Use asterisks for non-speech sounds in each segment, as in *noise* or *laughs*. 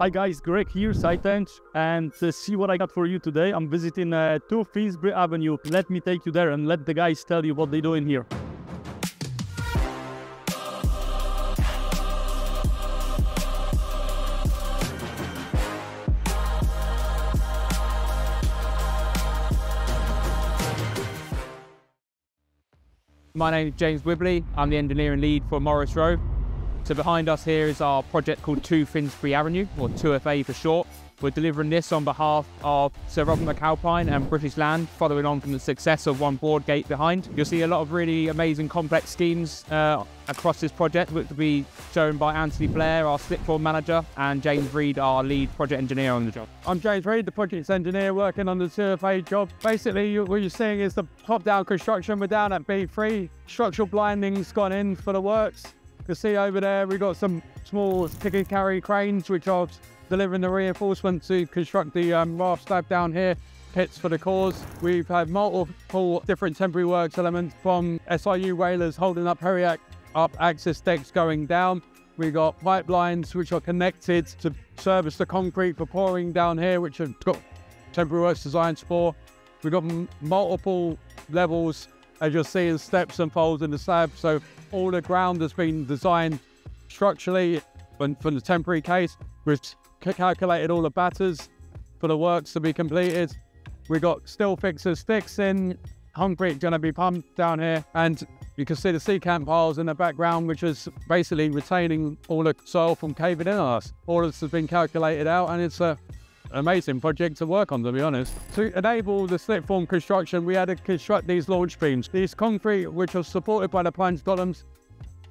Hi guys, Greg here, SiteEng, and uh, see what I got for you today. I'm visiting uh, 2 Finsbury Avenue. Let me take you there and let the guys tell you what they do in here. My name is James Wibley. I'm the engineering lead for Morrisroe. So behind us here is our project called 2 Finsbury Avenue, or 2FA for short. We're delivering this on behalf of Sir Robert McAlpine and British Land, following on from the success of One Broadgate behind. You'll see a lot of really amazing complex schemes uh, across this project, which will be shown by Anthony Blair, our slipform manager, and James Reed, our lead project engineer on the job. I'm James Reed, the project engineer working on the 2FA job. Basically, what you're seeing is the top-down construction. We're down at B3. Structural blinding's gone in for the works. Can see over there, we've got some small pick and carry cranes, which are delivering the reinforcement to construct the um, raft slab down here, pits for the cores. We've had multiple different temporary works elements from SIU walers holding up Heriac up access decks going down. We've got pipelines which are connected to service the concrete for pouring down here, which have got temporary works designs for. We've got multiple levels, as you'll see, in steps and folds in the slab. So all the ground has been designed structurally and for the temporary case. We've calculated all the batters for the works to be completed. We've got steel fixers fixing, concrete going to be pumped down here, and you can see the secant piles in the background, which is basically retaining all the soil from caving in on us. All this has been calculated out, and it's a amazing project to work on, to be honest. To enable the slipform construction, we had to construct these launch beams. These concrete, which are supported by the plunge columns.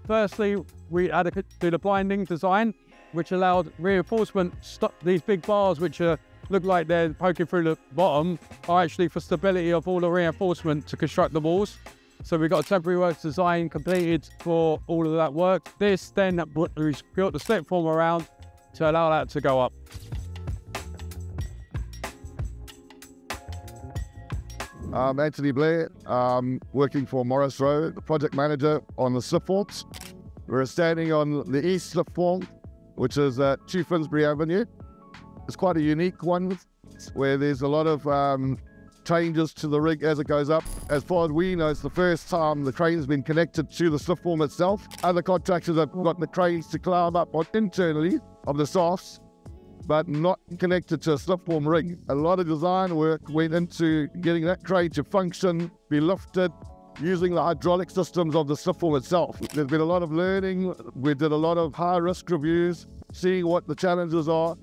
Firstly, we had to do the blinding design, which allowed reinforcement. Stop these big bars, which are, look like they're poking through the bottom, are actually for stability of all the reinforcement to construct the walls. So we've got a temporary works design completed for all of that work. This then we built the slip form around to allow that to go up. I'm Anthony Blair, I'm working for Morris the project manager on the slip forms. We're standing on the east slip form which is at 2 Finsbury Avenue. It's quite a unique one where there's a lot of um, changes to the rig as it goes up. As far as we know, it's the first time the crane's been connected to the slip form itself. Other contractors have got the cranes to climb up on internally of the softs, but not connected to a slip form rig. A lot of design work went into getting that crane to function, be lifted, using the hydraulic systems of the slipform itself. There's been a lot of learning. We did a lot of high risk reviews, seeing what the challenges are.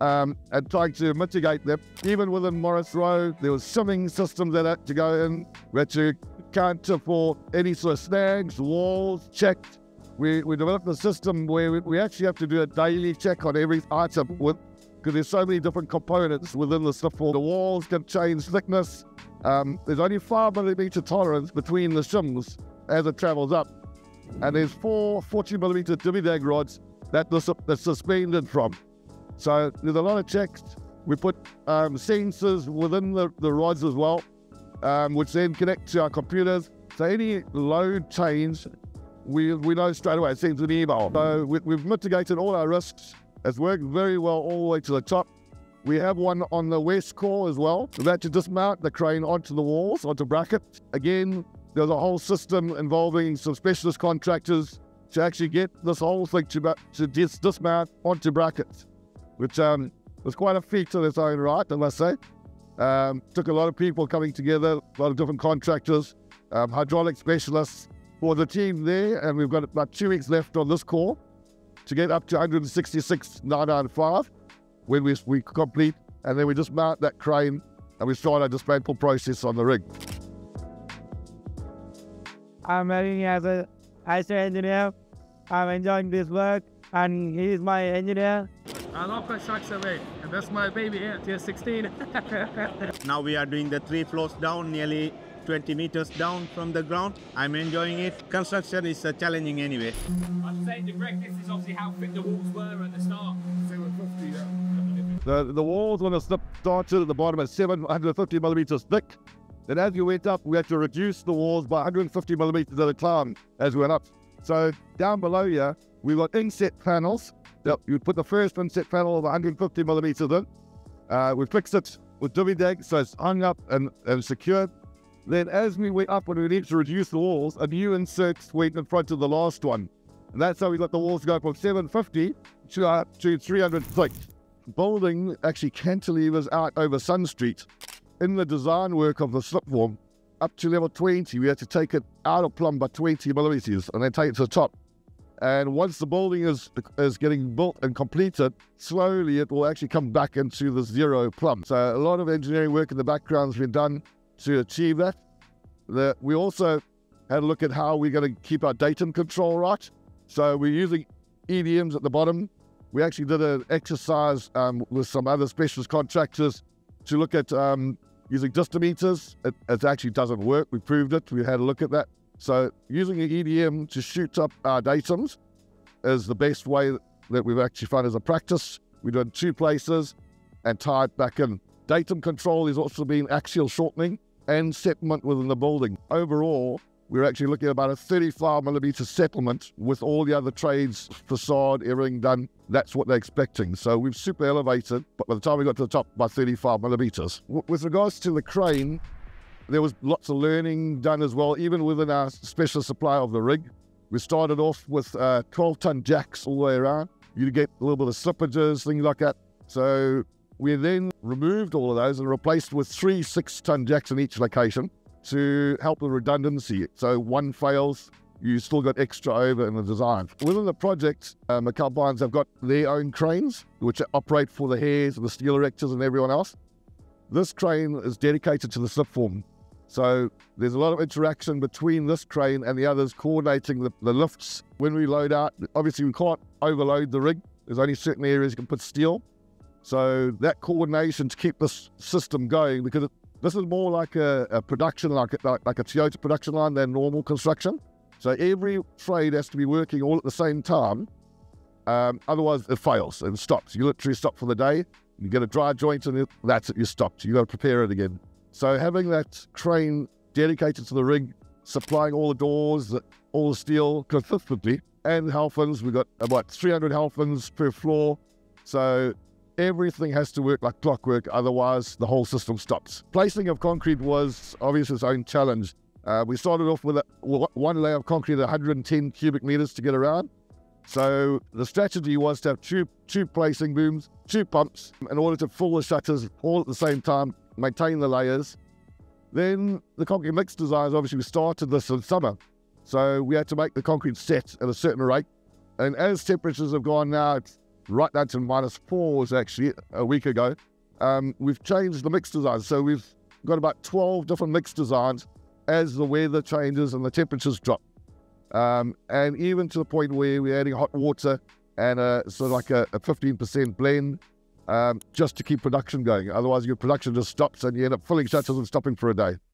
Um, and trying to mitigate them. Even within Morrisroe, there was shimming systems that had to go in. We had to counter for any sort of snags, walls, checked. We, we developed a system where we, we actually have to do a daily check on every item with because there's so many different components within the slipform. The walls can change thickness, um, there's only 5 millimeter tolerance between the shims as it travels up. And there's four 40 millimeter Dywidag rods that the, that's suspended from. So there's a lot of checks. We put um, sensors within the, the rods as well, um, which then connect to our computers. So any load change, we, we know straight away, it sends an email. So we, we've mitigated all our risks. It's worked very well all the way to the top. We have one on the west core as well. That to dismount the crane onto the walls, onto brackets. Again, there's a whole system involving some specialist contractors to actually get this whole thing to, to dis dismount onto brackets, which um, was quite a feat in its own right, I must say. Um, took a lot of people coming together, a lot of different contractors, um, hydraulic specialists for the team there, and we've got about two weeks left on this core to get up to 166,995 when we, we complete, and then we just mount that crane and we start our dismantle process on the rig. I'm working as a IT engineer. I'm enjoying this work, and he's my engineer. I love construction away, and that's my baby here, tier 16. *laughs* now we are doing the three floors down, nearly 20 meters down from the ground. I'm enjoying it. Construction is uh, challenging anyway. I'm saying to Greg, this is obviously how thick the walls were at the start. The, the walls when the slip started at the bottom at 750 millimeters thick. Then as you went up, we had to reduce the walls by 150 millimeters at a time as we went up. So down below here, we've got inset panels Yep, you put the first inset panel of 150 millimeters in. Uh, we fixed it with Dywidag, so it's hung up and, and secured. Then as we went up and we need to reduce the walls, a new insert went in front of the last one. And that's how we got the walls go from 750 to, uh, to 300 thick. Building actually cantilevers out over Sun Street. In the design work of the slipform, up to level 20, we had to take it out of plumb by 20 millimeters and then take it to the top. And once the building is is getting built and completed, slowly it will actually come back into the zero plumb. So a lot of engineering work in the background has been done to achieve that. The, we also had a look at how we're going to keep our datum control right. So we're using EDMs at the bottom. We actually did an exercise um, with some other specialist contractors to look at um, using distometers. It, it actually doesn't work. We proved it. We had a look at that. So using an EDM to shoot up our datums is the best way that we've actually found as a practice. We do it in two places and tie it back in. Datum control is also being axial shortening and settlement within the building. Overall, we're actually looking at about a 35 millimeter settlement with all the other trades, facade, everything done. That's what they're expecting. So we've super elevated, but by the time we got to the top, by 35 millimeters. W- with regards to the crane, there was lots of learning done as well, even within our special supply of the rig. We started off with uh, 12 ton jacks all the way around. You get a little bit of slippages, things like that. So we then removed all of those and replaced with three six ton jacks in each location to help with redundancy. So one fails, you still got extra over in the design. Within the project, uh, McAlpines have got their own cranes, which operate for the hairs and the steel erectors and everyone else. This crane is dedicated to the slipform. So there's a lot of interaction between this crane and the others coordinating the, the lifts. When we load out, obviously we can't overload the rig. There's only certain areas you can put steel. So that coordination to keep this system going, because it, this is more like a, a production, like, like, like a Toyota production line than normal construction. So every trade has to be working all at the same time. Um, otherwise, it fails and stops. You literally stop for the day. You get a dry joint and that's it. You stopped. You got to prepare it again. So having that crane dedicated to the rig, supplying all the doors, all the steel consistently, and Halfens, we've got about 300 Halfens per floor. So everything has to work like clockwork, otherwise the whole system stops. Placing of concrete was obviously its own challenge. Uh, we started off with a, one layer of concrete at 110 cubic meters to get around. So the strategy was to have two, two placing booms, two pumps, in order to fill the shutters all at the same time, maintain the layers. Then the concrete mix designs, obviously we started this in summer. So we had to make the concrete set at a certain rate. And as temperatures have gone now, it's right down to minus four was actually a week ago. Um, we've changed the mix design. So we've got about 12 different mix designs as the weather changes and the temperatures drop. Um, and even to the point where we're adding hot water and a, sort of like a, a 15% blend um, just to keep production going. Otherwise, your production just stops and you end up filling shutters and stopping for a day.